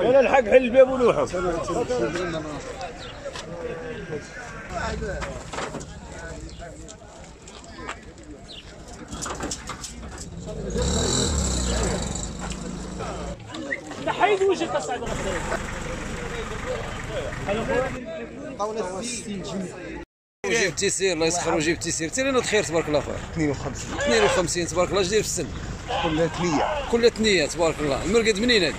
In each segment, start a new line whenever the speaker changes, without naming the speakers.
أنا الحق حل الباب ولوحه
حيد وجهك اصعد
وجيب تيسير الله يسخر وجيب تيسير تيرينا خير تبارك الله خويا
52
52 تبارك الله جدير في السن.
كلها ثنيه
كل ثنيه تبارك الله. المرقد منين هذا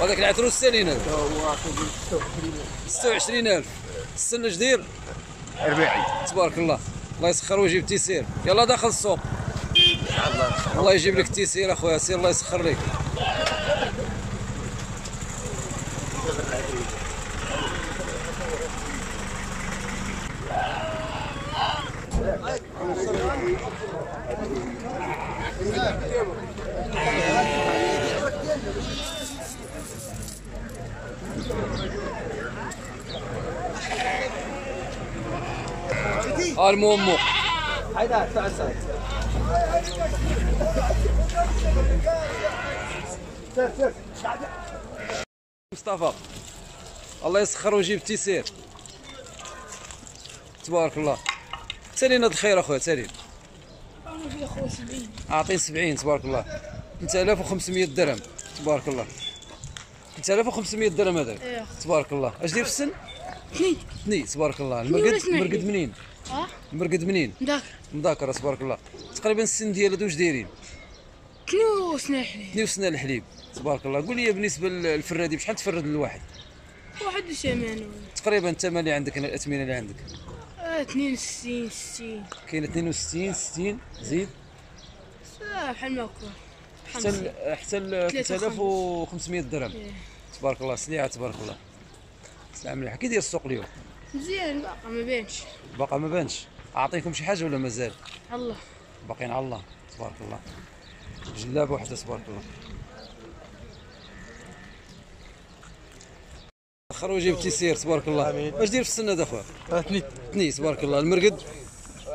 وهذاك العتروس السالين هذا 26000 السن جدير؟
40
تبارك الله. الله يسخر ويجيب تيسير يلا داخل السوق الله يجيب لك تيسير أخويا. سير الله يسخر لك. ها المومو مصطفى الله يسخر ويجيب تيسير. تبارك الله. سالين هاد الخير اخويا سالين أعطيني 70 تبارك الله. 3500 درهم تبارك الله. 3500 درهم هذاك
إيه.
تبارك الله. أش داير في السن؟
اثنين
اثنين تبارك الله. المرقد؟ المرقد منين؟
آه
المرقد منين؟
داك
مذاكره تبارك الله. تقريبا السن ديالو واش دايرين؟
كنو وسناحلي
اثنين وسنه الحليب؟ تبارك الله. قول لي بالنسبة للفرادي بشحال تفرد للواحد؟
واحد وثمانون
تقريبا الثمن اللي عندك الأثمنة اللي عندك.
آه، اثنين وستين ستين.
كاين 62 60 زيد.
آه، بحال ما كون
حتى حتى ال 3500 درهم.
إيه.
تبارك الله سليعه تبارك الله. سلعه مليحه كي داير السوق اليوم.
مزيان باقا ما بانش.
باقا ما بانش. أعطيكم شي حاجة ولا مازال؟
الله.
باقيين على الله تبارك الله. جلابه وحدة تبارك الله. خرج جيب تيسير تبارك الله. واش دير في السنة هذا أخويا؟
اثنين
اثنين تبارك الله. المرقد؟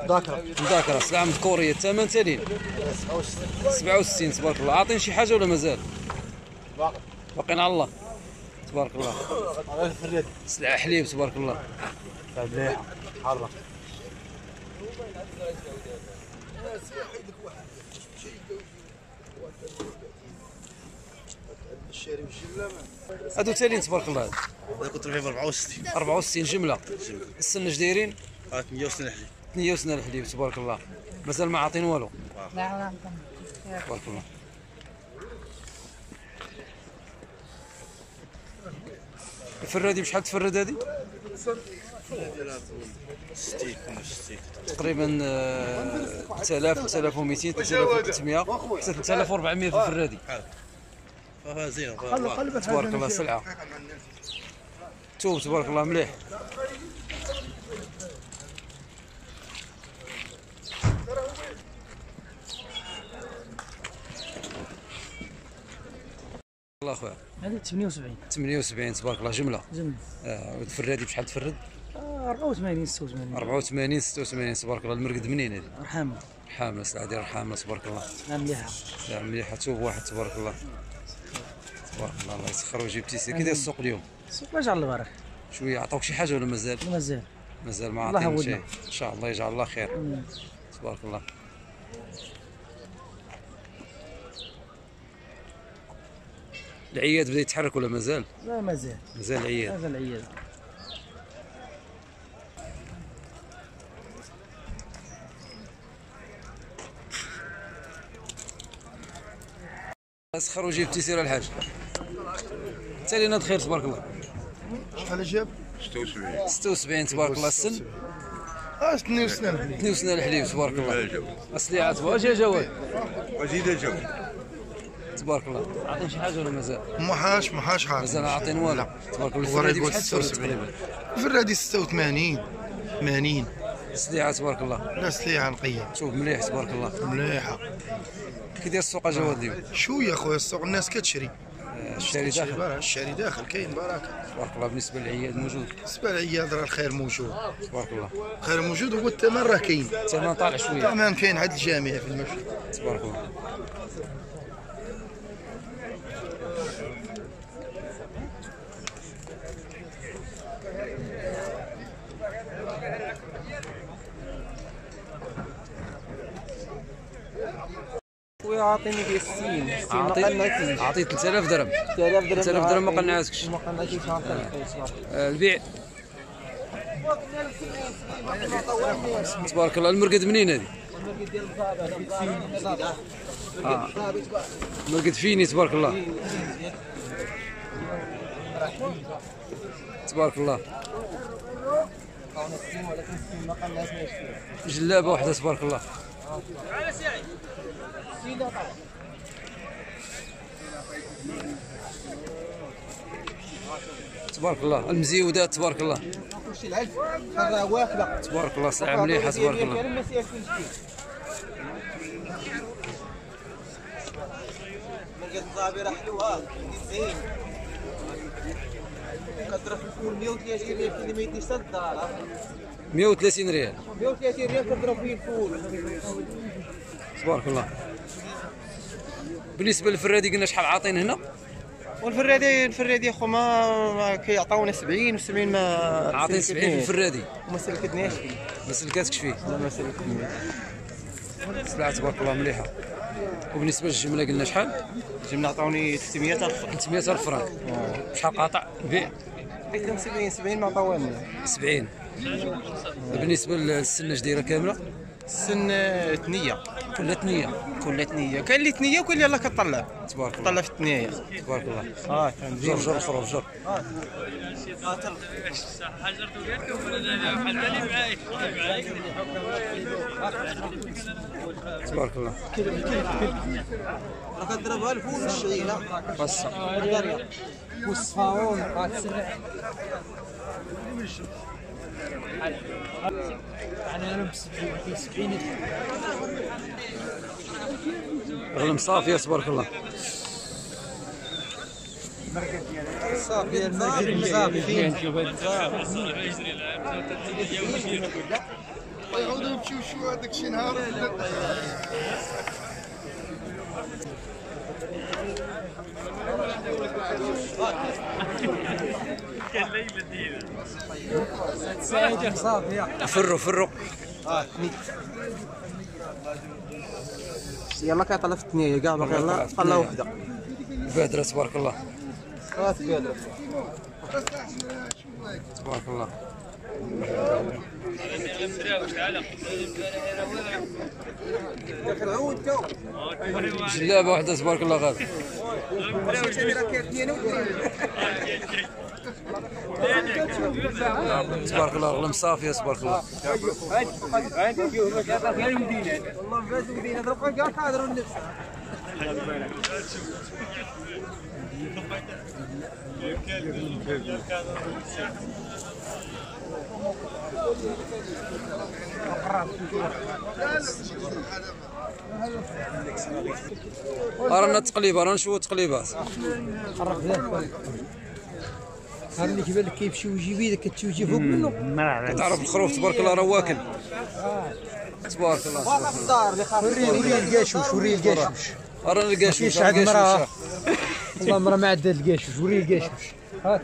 ذاكرة.
مذاكره سلعه مذكوريه الثمن تالين 67 تبارك الله. أعطيني شي حاجة ولا مازال؟ باقيين على الله. تبارك الله. سلعة حليب تبارك الله.
مليحه حره
هادو تالين تبارك الله.
أنا كنت ربحي ب 64
64 جملة. السن اش دايرين؟
160 حلي
ثنيه وسنه الحليب تبارك الله. مازال ما عاطين والو. تبارك الله. الفرادي بشحال تفرد هذه؟
60 65
تقريبا آه، 3000 3200 3300 حتى 3400 في الفرادي تبارك الله سلعة. تبارك الله مليح. الله أخويا.
هذه 78
78 تبارك الله جملة.
جملة.
آه والفرادي بشحال تفرد؟
84 86
84 86 تبارك الله المرقد منين هذه؟
ارحام
حامله سلعه ديال حامله تبارك الله.
مليحة.
سلعه مليحة توب واحد تبارك الله. تبارك الله الله يسخر ويجيب تيسير. كي داير السوق اليوم؟
سوق ما جعل البارك
شوية عطاوك شي حاجة ولا مازال؟
مازال.
مازال ما عطينا
يعوضنا.
شيء إن شاء الله يجعل الله خير. تبارك الله. العياد بدأ يتحرك ولا مازال؟
لا مازال.
مازال العياد.
هذا العيال
اسخر وجيب تيسير الحاج. تالي ناد خير تبارك الله.
شحال جاب؟
76 تبارك الله السن.
آه 62
اثنين وسنة الحليب تبارك الله. السليعة تبارك أجي يا جواد
وزيد الجو
تبارك الله. عطيني شي حاجة ولا مازال؟
ما حاش ما حاش حاجة.
مازال عاطين والو. تبارك الله الفرادي بشحال تفرد
76
تقريبا.
فرادي 86 80
السليعة تبارك الله.
لا سليعه نقية.
شوف مليح تبارك الله.
مليحة.
كي داير السوق جواد اليوم
شوية خويا السوق الناس كتشري.
الشاري داخل.
الشاري داخل كاين بركة.
تبارك الله بالنسبة للعياد موجود.
بالنسبة للعياد راه الخير موجود.
تبارك الله.
الخير موجود هو الثمن راه كاين.
الثمن طالع شوية.
الثمن كاين عند الجميع في الممشى
تبارك الله.
عاطيني ديال 60 60 ما
عطي
قنعتيش
عطي 3000 درهم.
3000 درهم.
3000 درهم ما قنعتكش
ما
آه، البيع. تبارك الله المرقد منين هذه؟ آه. مرقد فيني تبارك الله. تبارك الله. جلابة واحدة تبارك الله. تبارك الله المزيودات تبارك الله. تبارك الله ساعه مليحه تبارك الله.
الفول 130 ريال. الدار
130 ريال
130 ريال كضرب فيه الفول
تبارك الله. بالنسبة للفرادي قلنا شحال عاطين هنا؟
والفرادي الفرادي اخو ما, كيعطيونا 70 و70 ما
عاطين 70 في الفرادي.
ما سلكتناش فيه
ما سلكاتكش فيه.
لا ما سلكتناش
سلعه تبارك الله مليحة. وبالنسبة للجملة قلنا شحال؟
جبنا عطاوني 300 ألف.
300 ألف فرانك. شحال قاطع؟ بيع
قلت لهم 70 70 ما عطاوني
70 بالنسبة للسنة جديره كاملة؟
السن ثنيه
كلها ثنيه
كل ثنيه كاين اللي ثنيه وكاين اللي يلاه كطلع.
تبارك الله.
طلع في الثنيه
تبارك الله.
آه
جر جر خروج جر. تبارك الله.
راه كضربها الفول الشعيله
بس
والصفاون غاتسرع
غلم صافيه تبارك الله
صافي المرقد صافي فين؟
يعودوا يمشيو شو هذاك شي نهار.
فروا فروا.
آه يلا كيطلع في الثنيه كاع باقي يلا طلع وحدة.
بادره تبارك الله.
آه تقادر
تبارك الله. جلابة واحدة تبارك الله غالي تبارك الله غلم صافيه تبارك الله رانا تقليبه رانا نشوفوا تقليبات
هذا اللي كيبان لك كيمشي ويجيب يدك كتوجي فوق منه.
تعرف الخروف تبارك الله راه واكل. تبارك الله. تبارك
خاف
وريه وريه القاشوش وريه القاشوش
الله راه
عاد
القاشوش
مراه
راه.
والله مرة ما عدى القاشوش وريه القاشوش هاك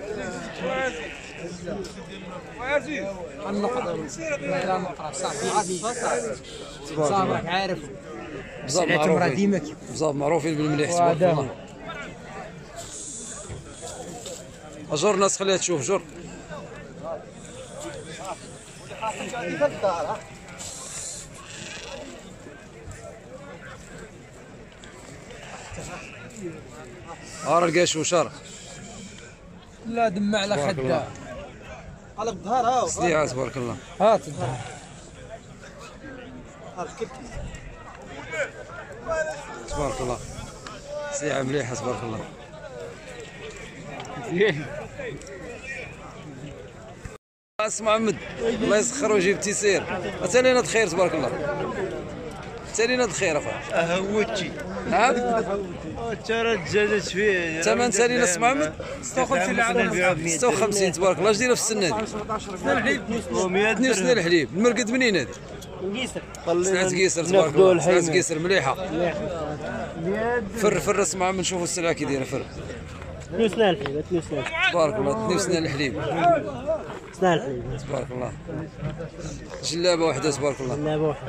صافي عارف.
بزاف معروفين بالمليح تبارك الله. اجر الناس خليها تشوف جر ها راه القاشوش راه
لا دمع على. خدها
على الظهر ها
سليعه تبارك الله.
هات الظهر.
تبارك الله. سليعه مليحة تبارك الله. اسمع محمد الله يسخر ويجيب تيسير. تالينا خير تبارك الله. تالينا خير أخويا.
هوتشي
نعم
ترى الدجاجة فيه
ثمن تالينا اسمع محمد؟ 56 56 تبارك الله. اش دايره في السنة هذه؟
100
اثنين سنين الحليب. المرقد منين هذه؟ سلعة قيسر تبارك الله. سلعة قيسر مليحة. فر فر اسمع من نشوفوا السلعة كي دايرة فر.
سنان الحليب اثنين سنان
تبارك الله اثنين سنان الحليب
سنان الحليب
تبارك الله. جلابة واحدة تبارك الله.
لا بوحد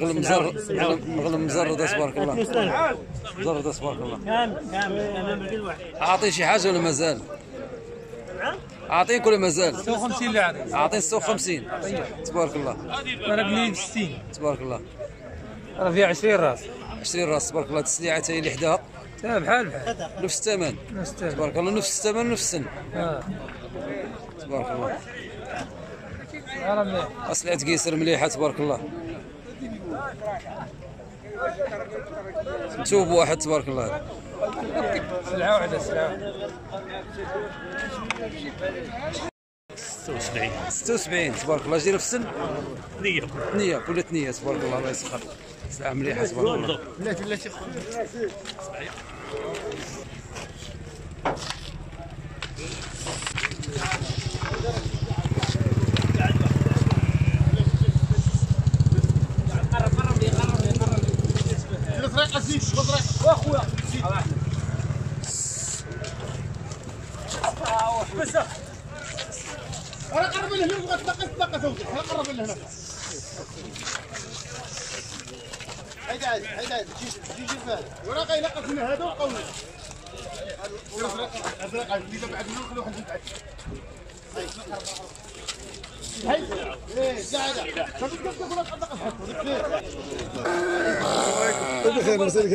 غلم مزر غلم غلم مزردة تبارك الله. مزردة تبارك الله.
كامل كامل أنا بدي الواحد
أعطي شي حاجة ولا مازال؟ أعطيك ولا مازال؟
56 اللي عندك
أعطي 56 تبارك الله.
أنا بنين 60
تبارك الله.
راه فيها 20 رأس.
20 راس تبارك الله التسليعة هي اللي حداها
بحال بحال.
نفس الثمن.
نفس الثمن.
تبارك الله نفس الثمن نفس السن.
آه.
تبارك الله. أسلعة قيسر مليحة تبارك الله. توب واحد تبارك الله.
سلعة واحدة سلعة
76 تبارك الله. جينا في السن؟ ثنية ثنية كل ثنية تبارك الله الله يسخر. سلعة مليحة تبارك الله.
بلاتي بلاتي الفريق زيد الفريق واخويا أنا قرب لهنا تلقى زوجك أنا قرب لهنا. هيدا عاد هيدا عاد جي جي جي فهد. وراه غيلقى فينا هذا وقوي ازرق ازرق اللي بعد منه خلوه واحد يبعد هاي إيه قاعدة شوف كيف تقول لك عندك
بخير مسالك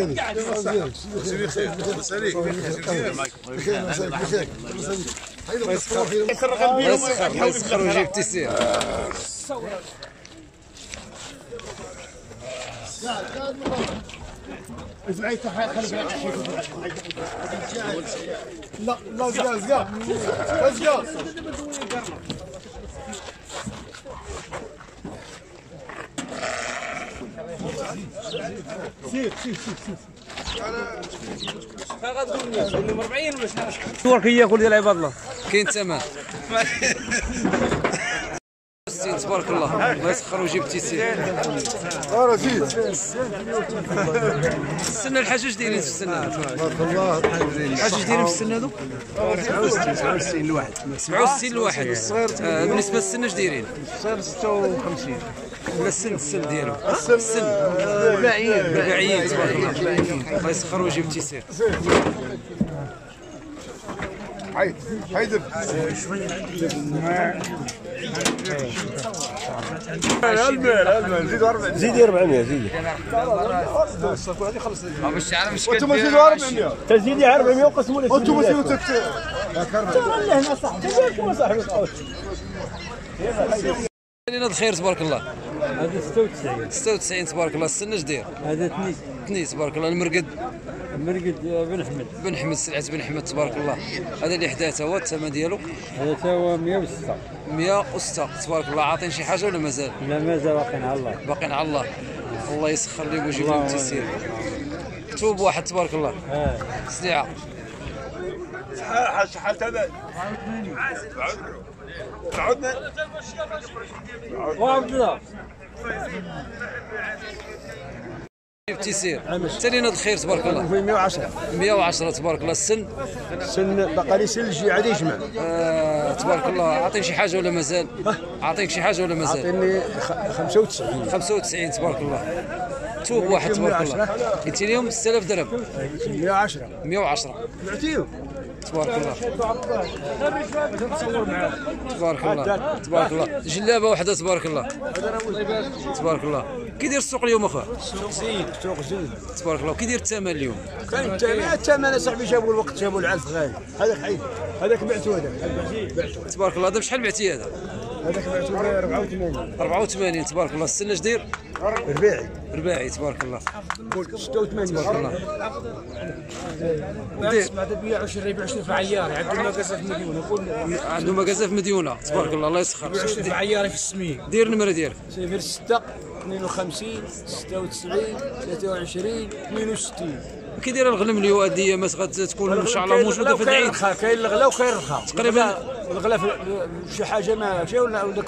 هذه
الله يسخر الله يسخر ويجيب تيسير
اسمعي تحية خليك لا لا زقا زقا زقا
صورك هي كل ديال عباد الله
كاين ثمن 60 تبارك الله. الله يسخر ويجيب تيسير.
راه زيد
الحاجة اش دايرين في السنة.
تبارك الله
الحاجة اش دايرين في السنة هذوك؟
67 الواحد
67 لواحد آه، بالنسبة للسن اش دايرين؟
صار 56
ولا السن السن ديالو. السن.
باعيين
باعيين تبارك الله. الله يسخر ويجيب تيسير
حيد حيد
زيدي 400 زيدي
وأنتم زيدوا 400
تزيدي 400 وقسموا لك
وأنتم زيدوا تت
هنا صاحبي
الخير تبارك الله.
هذا 96
96 تبارك الله. السن اش داير
هذا اثنين
اثنين تبارك الله. المرقد.
مرقد بن حمد.
بن حمد سلعة بن حمد تبارك الله. هذا اللي حداته هو الثمن ديالو.
هذا تا هو 106
106 تبارك الله. عاطين شي حاجة ولا مازال؟
لا مازال باقيين على الله.
باقيين على الله. الله يسخر لي ويجيب لهم التيسير. توب واحد تبارك الله.
آه
سليعة.
وعبد الله
جيب تيسير تالينا الخير تبارك الله.
في 110
110 تبارك الله. السن؟
سن بقى لي سن شي عاد يجمع.
آه تبارك الله. عاطيك شي حاجة ولا مازال؟ عاطيك شي حاجة ولا مازال؟
عطيني خ- 95
95 تبارك الله. توب واحد تبارك الله. قلتي لهم 6000 درهم.
110
110
بعتيه
تبارك الله. تبارك الله. تبارك الله. جلابة واحدة تبارك الله. تبارك الله. كي داير السوق اليوم أخويا؟
سوق زيد سوق زيد
تبارك الله. كي داير الثمن اليوم؟
كان الثمن. الثمن صاحبي جابوا الوقت جابوا العلف غالي. هذاك حيد هذاك بعتو هذاك. بعتو
تبارك الله. دابا شحال بعتي هذا؟
هذاك بعتو ب 84
84 تبارك الله. السنة اش داير
ربيعي.
رباعي تبارك الله.
قلت 86
تبارك الله.
بعد بيع 20 يبيع 20 في عياري. عنده مكاسه في مديونه كل
عنده مكازه في مديونه تبارك الله الله يسخر.
20 في عياري في السمين.
دير النمره ديالك
06 52 96 23 62
كي دايره الغنم اليواديه ما تكون إن شاء الله موجودة في العيد.
كاين الغلا وكاين الرخاء.
تقريباً-
الغلا- الغلا في في شي حاجة ما شي ولا وداك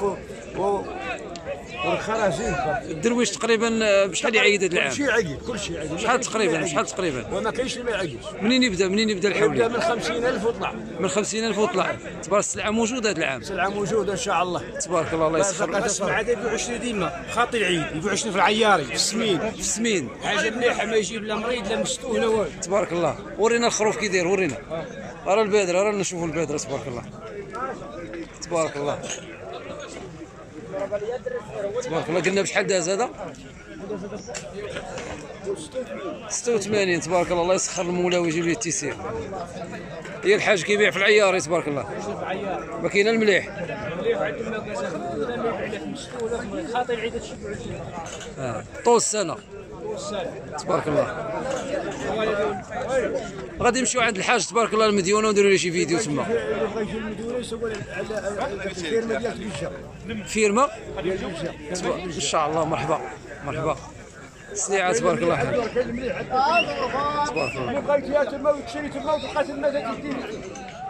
و- و- والرخاء راه زين
الدرويش تقريبا آه، بشحال يعيد هذا العام؟
كلشي عيد كلشي عيد
شحال تقريبا شحال تقريبا؟
وما كاينش اللي ما يعيدش.
منين يبدأ؟ منين يبدأ
يبدأ
الحولي
من 50000 وطلع.
من 50000 وطلع. تبارك السلعه موجوده هذا العام.
السلعه موجوده إن شاء الله.
تبارك الله الله يسخر.
اسمع عاد يبيعوا شنو ديما. خاطي العيد يبيعوا شنو في العياري في السمين.
في السمين.
حاجة مليحة ما يجيب لا مريض لا مستوه لا والو.
تبارك الله. ورينا الخروف كي داير ورينا. راه البادرة راه نشوفوا البادرة تبارك الله. تبارك الله. تبارك الله قلنا بشحال داز هذا؟ 86 تبارك الله الله يسخر المولى ويجيب ليه التيسير. هي الحاج كيبيع في العياري تبارك الله. ما كاين المليح.
خاطي العيد تشبعوا
آه. طول السنة. تبارك الله. غادي نمشيو عند الحاج تبارك الله المديونة ونديروا له شي فيديو تما. فيرما؟ إن شاء الله مرحبا مرحبا. سليعة تبارك الله. تبارك الله.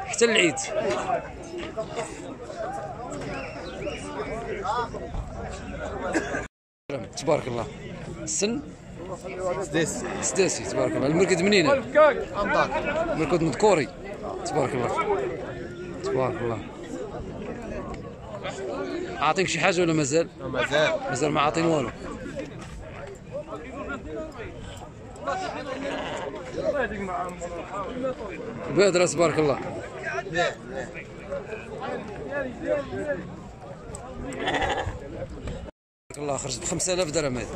حتى العيد. تبارك الله. السن
سديس
سداسي تبارك الله المركد منين مركد مذكوري تبارك الله تبارك الله أعطيك شي حاجة ولا مازال
مازال
مازال ما عاطين والو. بادرة تبارك الله. تبارك الله خرجت ب 5000 درهم هذه.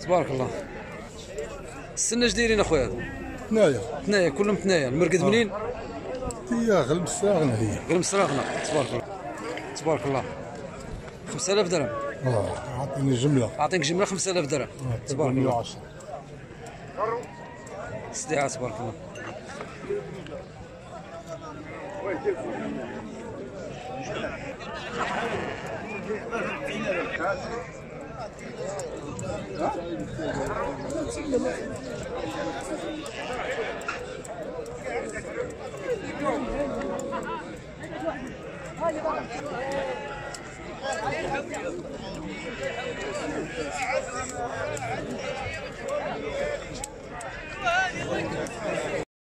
تبارك الله. السنة اش دايرين أخويا؟ هذا
هنايا
ثنايا كلهم ثنايا المرقد منين؟
هي غلب الساغنة هي.
غير مصراغنا تبارك الله. تبارك الله. 5000 درهم.
آه عطيني جملة.
أعطيك جملة 5000 درهم. تبارك الله.
110
استدعاء تبارك الله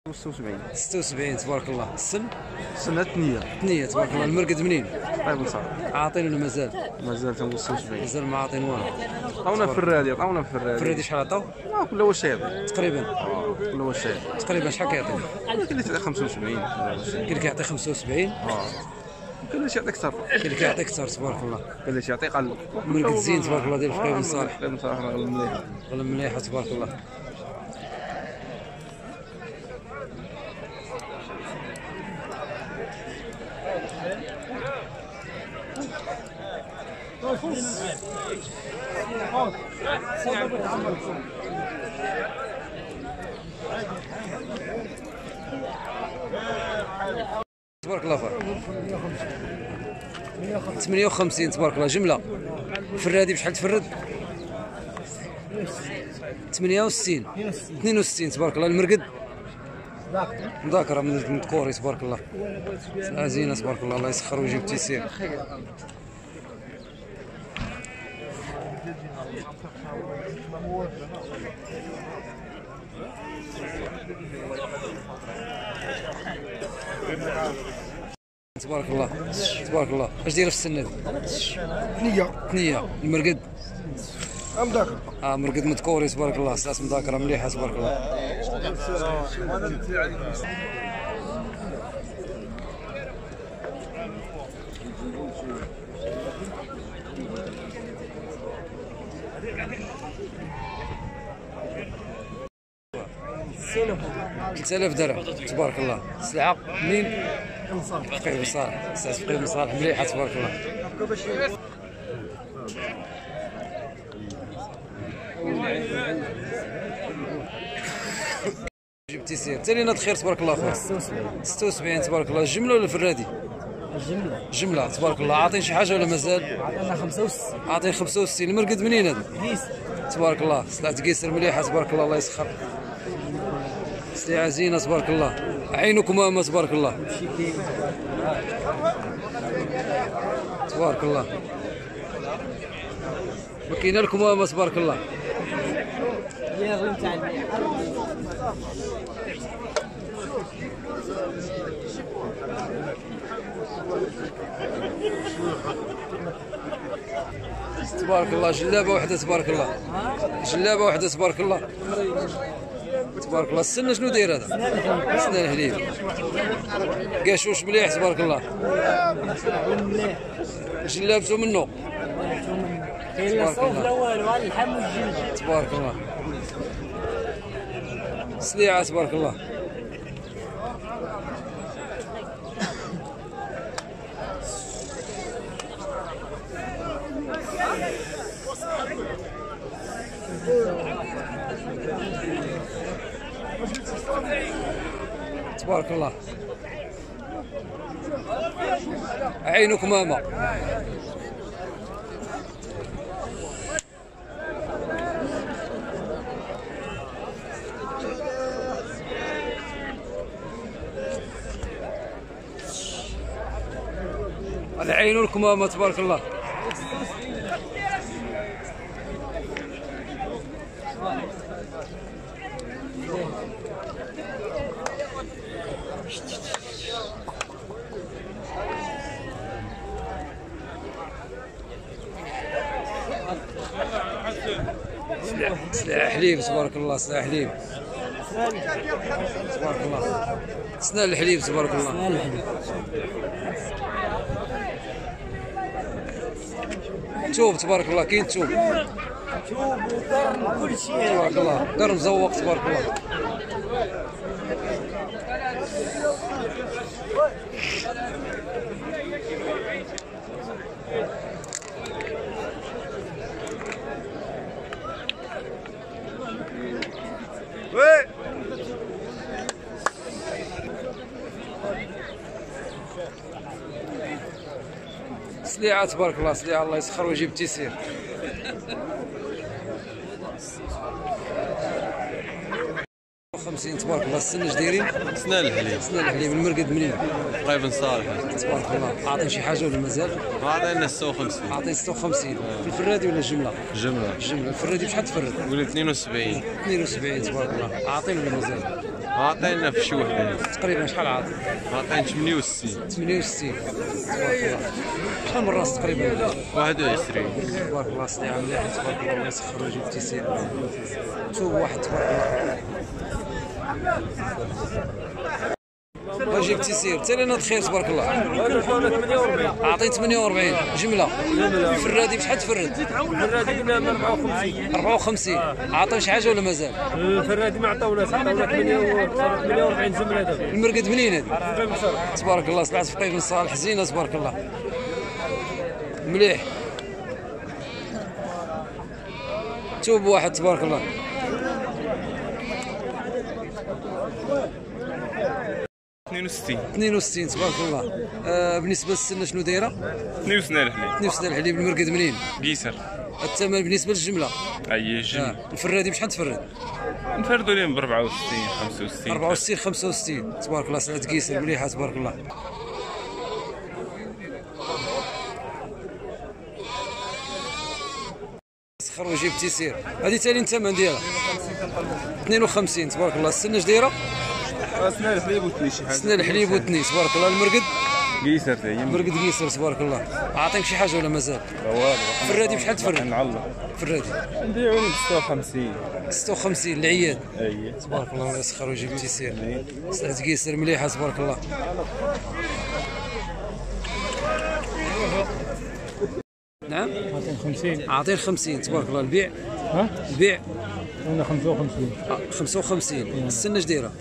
وسبعين.
76 تبارك الله. السن؟
سنة ثنية
ثنية تبارك الله. المرقد منين؟
طيب صح
عاطين ولا مازال؟
مازال تنوصل 70
مازال ما عاطين والو.
عطاونا في الرادي عطاونا في الرادي
فريدي شحال عطاو؟
آه، كل واش يعطي
تقريبا.
كل واش يعطي
تقريبا شحال كيعطي؟
كل تعطي 75
كاين اللي كيعطي 75
كل اللي يعطي أكثر.
كاين اللي كيعطي أكثر تبارك الله.
كل اللي يعطي قل
مرقد زين تبارك الله ديال فقيه بن صالح.
فقيه بن صالح راه مليح
والله مليحة تبارك الله. تبارك الله فار 58 تبارك الله. جملة. فرادي بشحال تفرد؟ 68 62 تبارك الله. المرقد؟ مذاكرة من من كوري تبارك الله. زينة تبارك الله. الله يسخر ويجيب التيسير. تبارك الله تبارك الله. اش دايره في السنة؟ دي؟
ثنيه
ثنيه المرقد؟
ام ذاك
آه مرقد مذكوري تبارك الله. ساس مذاكرة مليحة تبارك الله. ثلاثة آلاف درهم تبارك الله. سلعة. منين؟ فقيه صالح سلعة فقيه صالح مليحة تبارك الله. جبت تيسير تالينا خير تبارك الله خويا 76 تبارك الله. الجملة ولا الفرادي
الجملة.
جملة تبارك الله. عاطين شي حاجة ولا مازال؟
عطانا 65
عاطين 65 المرقد منين هذا؟ تبارك الله. سلعة قيسر مليحة تبارك الله. الله يسخر. سلعة زينة تبارك الله. عينكم أما تبارك الله. تبارك الله. ما كاين لكم أما تبارك الله. تبارك الله. جلابة واحدة تبارك الله. جلابة واحدة تبارك الله. تبارك الله. السنة شنو داير هذا؟ سنة الحليب قاشوش مليح تبارك الله. جلابته منه
كاين
تبارك الله. تبارك الله. سليعة تبارك الله. تبارك الله. عينك ماما العين الكمامة تبارك الله. سلاح حليب تبارك الله سلاح حليب تبارك الله. سنان الحليب تبارك الله. توب تبارك الله كاين توب
شوف وقرن كل شيء.
تبارك الله. قرن مزوق تبارك الله. سليعة تبارك الله سليعة الله يسخر ويجيب تيسير. خمسين تبارك الله السنة اش دايرين؟
سنان الحليب.
سنة الحليب المرقد منين؟
قريب صالح.
تبارك الله عاطين شي حاجة ولا مازال؟
عطينا 56
عاطين 56 في الفرادي ولا الجملة؟
جملة.
الجملة الفرادي بشحال تفرد؟
قول 72
72 تبارك الله. عاطين ولا مازال؟
عطينا في شي وحدة.
تقريبا شحال عاطي
عطينا 68
68 تبارك الله. شحال من راس تقريبا؟
21
تبارك الله سليعة مليحة تبارك الله الله يسخر ويجيب تيسير توب واحد تبارك الله الله يجيب تيسير حتى لنا خير تبارك الله. أعطيني 48 جملة. الفرادي بشحال تفرد؟
قلنا 54
54 عاطي شي حاجة ولا مازال؟
الفرادي ما عطاوناش عطاونا 48 جملة دابا
المرقد منين هذه؟ تبارك الله سلعت في قيب صالح زينة تبارك الله. مليح. توب واحد تبارك الله.
62
62 تبارك الله. آه بالنسبة للسنة شنو دايرة؟
62 الحليب.
نفس الحليب المرقد منين؟
قيسر
الثمن بالنسبة للجملة.
أي جملة.
آه. الفرادي بشحال تفرد؟
نفردوا لهم ب 64 65
64 65 تبارك الله سلعه قيسر مليحة تبارك الله. سخر وجيب تيسير هذه تالي الثمن ديالها. 52 تبارك الله. السنة اش دايره
سنان الحليب وثني شي
سنة الحليب والثني تبارك الله. المرقد؟
قيسر تاهي.
مرقد قيسر تبارك الله. عاطيك شي حاجة ولا مازال؟ فرادي بشحال تفرد؟
نعلق.
فرادي
نديروا لهم 56
56 العياد.
اي
تبارك الله الله يسخر ويجيب تيسير سلعة قيسر مليحة تبارك الله. نعم عاطين
50
عاطين 50 تبارك الله. البيع.
ها؟
البيع.
أنا 55 55
آه، إيه. السنة جديره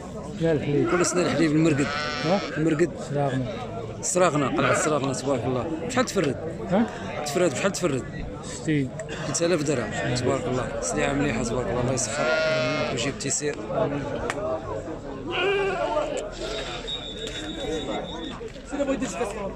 دايرة؟
الحليب.
كل سنة الحليب المرقد.
ها؟
المرقد.
سراغنا
سراغنا قلعة سراغنا تبارك الله. شحال تفرد.
ها؟
تفرد شحال تفرد.
60
3000 درهم تبارك الله. سلعه مليحة تبارك الله. الله يسخر. ويجيب تيسير. سير بغيتي تسكر